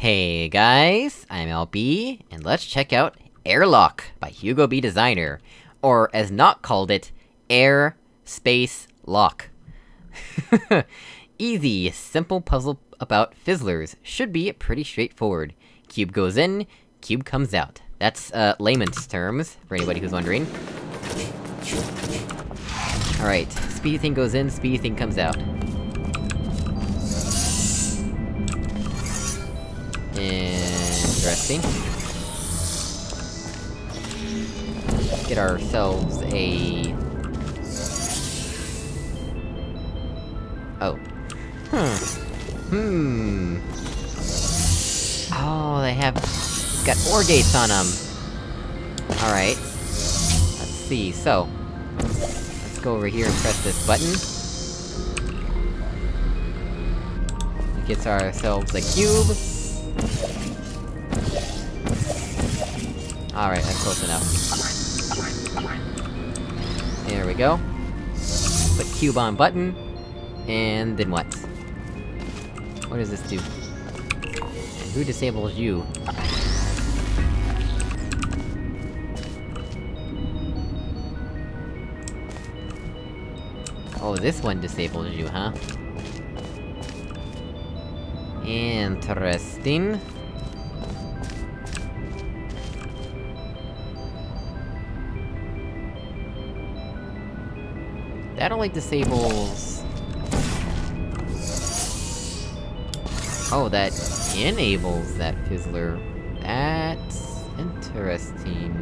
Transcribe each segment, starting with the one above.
Hey guys, I'm LB, and let's check out Airlock by HugoBDesigner, or as Not called it, Air Space Lock. Easy, simple puzzle about fizzlers, should be pretty straightforward. Cube goes in, cube comes out. That's, uh, layman's terms, for anybody who's wondering. Alright, speedy thing goes in, speedy thing comes out. Interesting. Get ourselves a... Oh. Hmm. Hmm. Oh, they have... got OR gates on them! Alright. Let's see, so... Let's go over here and press this button. Gets ourselves a cube. Alright, that's close enough. There we go. Put cube on button, and then what? What does this do? And who disables you? Oh, this one disables you, huh? Interesting. That only disables... Oh, that enables that fizzler. That's... interesting.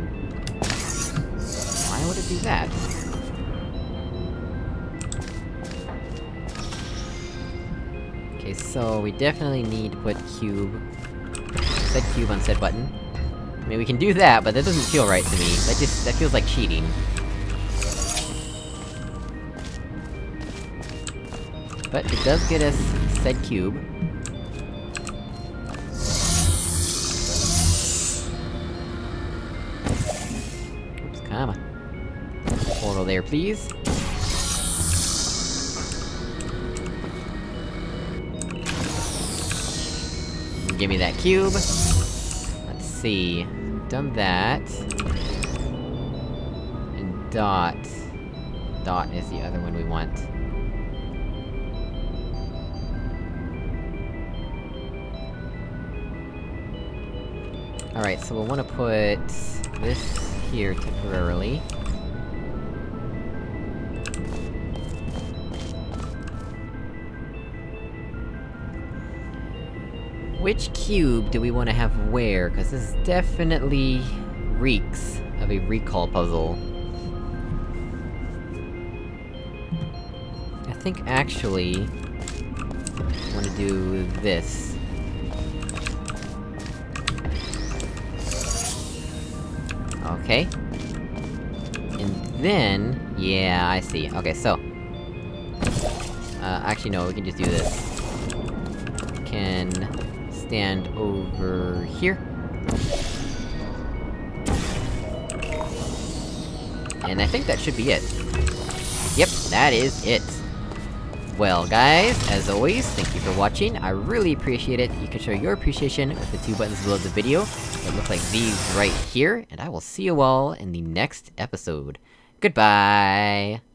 Why would it do that? Okay, so we definitely need to put cube... Set cube on said button. I mean, we can do that, but that doesn't feel right to me. That just- that feels like cheating. But it does get us said cube. Oops, come on. Portal there, please. Give me that cube. Let's see. Done that. And dot. Dot is the other one we want. Alright, so we'll wanna put... this here temporarily. Which cube do we want to have where? Cause this definitely... reeks of a recall puzzle. I think actually... I wanna do this. Okay. And then... Yeah, I see. Okay, so... Uh, actually no, we can just do this. Can... stand over here. And I think that should be it. Yep, that is it. Well, guys, as always, thank you for watching, I really appreciate it. You can show your appreciation with the two buttons below the video, that look like these right here, and I will see you all in the next episode. Goodbye!